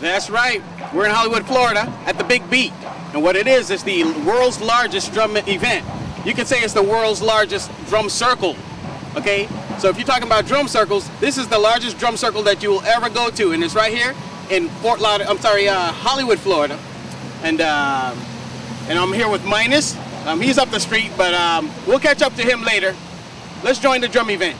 That's right. We're in Hollywood, Florida, at the Big Beat. And what it is, is the world's largest drum event. You can say it's the world's largest drum circle. Okay? So if you're talking about drum circles, this is the largest drum circle that you will ever go to. And it's right here in Fort Lauderdale, I'm sorry, uh, Hollywood, Florida. And, uh, and I'm here with Minus. Um, he's up the street, but um, we'll catch up to him later. Let's join the drum event.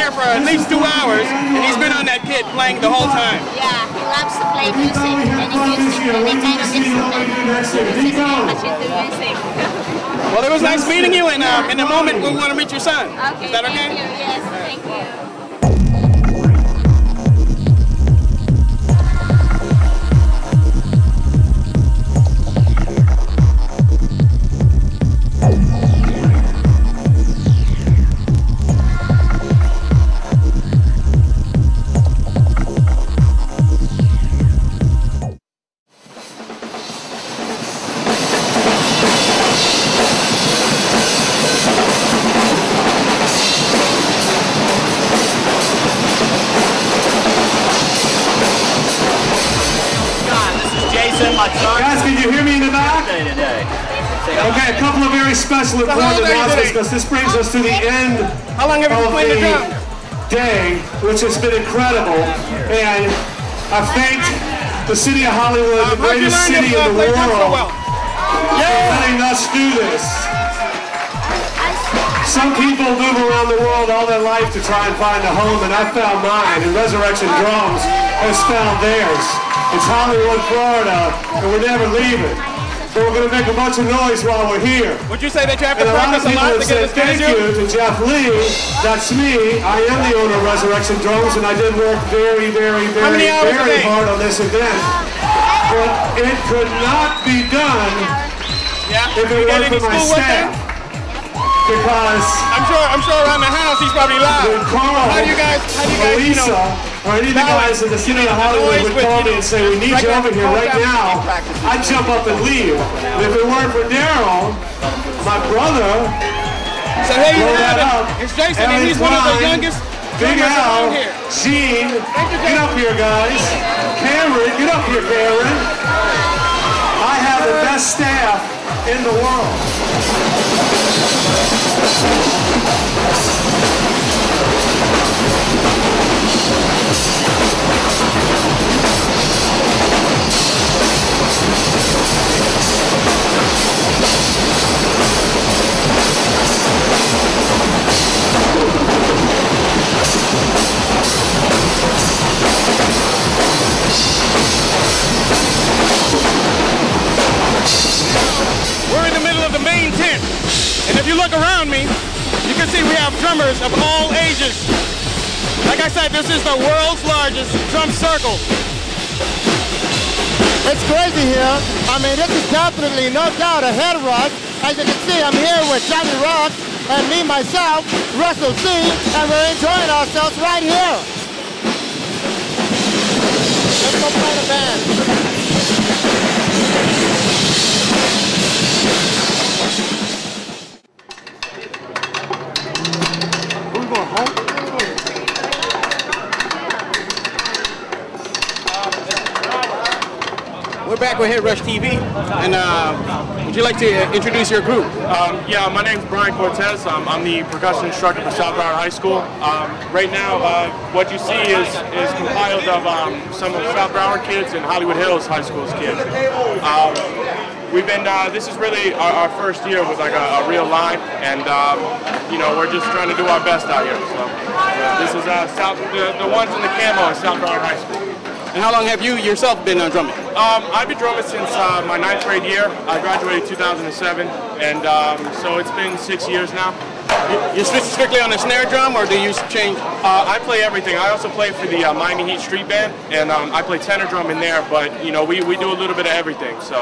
Here for at least two hours, and he's been on that kit playing the whole time. Yeah, he loves to play music, any music, any kind of instrument. He's very much into music. Well, it was nice meeting you, and um, in a moment we want to meet your son. Okay, Is that thank okay? you. Yes, thank you. Okay, a couple of very special important announcements because this brings us to the end How long have you been of the the day, which has been incredible. And I thank the city of Hollywood, the you greatest city uh, in the play so world, for letting us do this. Some people move around the world all their life to try and find a home, and I found mine, and Resurrection Drums has found theirs. It's Hollywood, Florida, and we're never leaving. So we're going to make a bunch of noise while we're here. Would you say that you have to And a lot of a lot to get said thank you? to Jeff Lee. That's me. I am the owner of Resurrection Drums, and I did work very, very, very, very hard on this event. But it could not be done Yeah. if it weren't for my staff. Because I'm sure. I'm sure around the house he's probably loud. Carl, How do you guys? How do you guys? You know, or any of the guys in the city of Hollywood would call me and say, we need you over here right now, I'd jump up and leave. And if it weren't for Daryl, my brother, so here you have it. It's Jason, and he's one of the youngest Big Al, here. Gene, get up here, guys. Cameron, get up here, Cameron. I have the best staff in the world. Around me, you can see we have drummers of all ages. Like I said, this is the world's largest drum circle. It's crazy here. I mean, this is definitely, no doubt, a head rush. As you can see, I'm here with Johnny Rock and me, myself, Russell C., and we're enjoying ourselves right here. Let's go play the band. We're with Head Rush TV, and uh, would you like to introduce your group? Um, yeah, my name's Brian Cortez. Um, I'm the percussion instructor for South Broward High School. Um, right now, uh, what you see is is compiled of um, some of South Broward kids and Hollywood Hills High School's kids. Um, we've been. Uh, this is really our, our, first year with like a, a real line, and um, you know we're just trying to do our best out here. So this is uh, South, the, the ones in the camo in South Broward High School. And how long have you yourself been uh, drumming? Um, I've been drumming since uh, my ninth grade year. I graduated 2007, and um, so it's been six years now. You switch strictly on the snare drum, or do you change? Uh, I play everything. I also play for the uh, Miami Heat Street Band, and um, I play tenor drum in there. But you know, we, we do a little bit of everything. So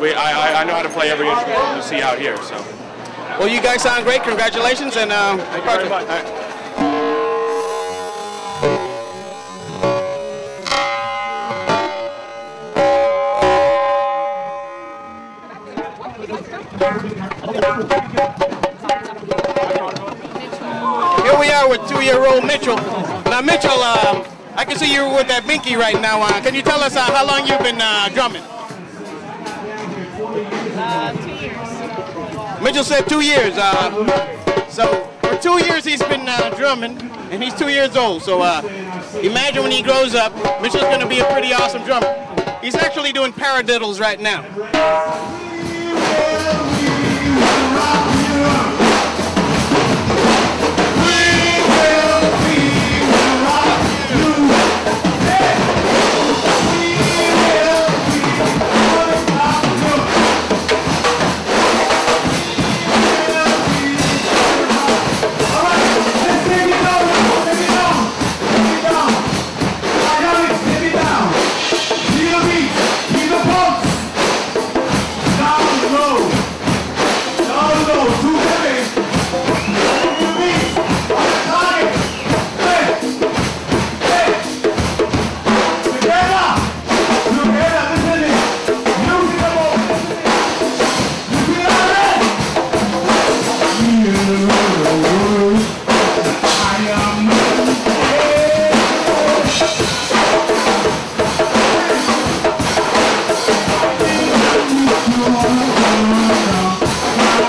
we, I, I know how to play every instrument you see out here. So. Well, you guys sound great. Congratulations, and uh, thank Here we are with two-year-old Mitchell. Now, Mitchell, uh, I can see you with that binky right now. Uh, can you tell us uh, how long you've been uh, drumming? Uh, two years. Mitchell said two years. Uh, so for two years he's been drumming, and he's two years old. So imagine when he grows up, Mitchell's going to be a pretty awesome drummer. He's actually doing paradiddles right now you.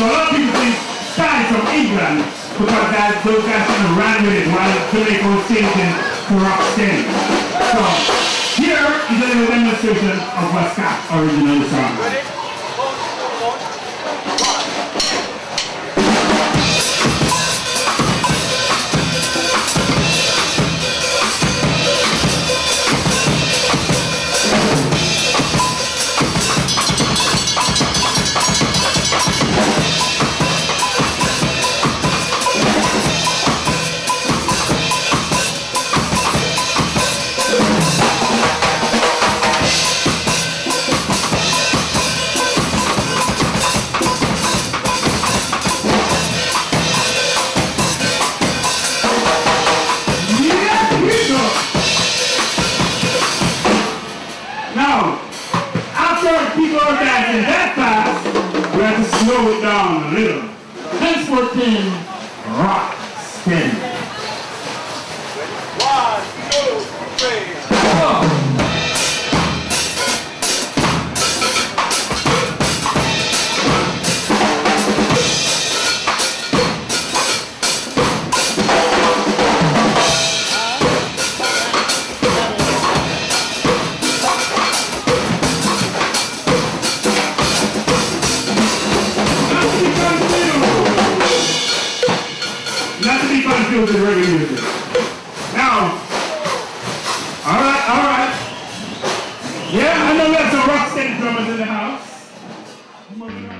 So a lot of people think started from England because that those guys kind of ran with it while Jamaica was changing to rock steady. So here is a little demonstration of what ska originally sung. Rock steady. Yeah, I know we have some rock steady drummers in the house.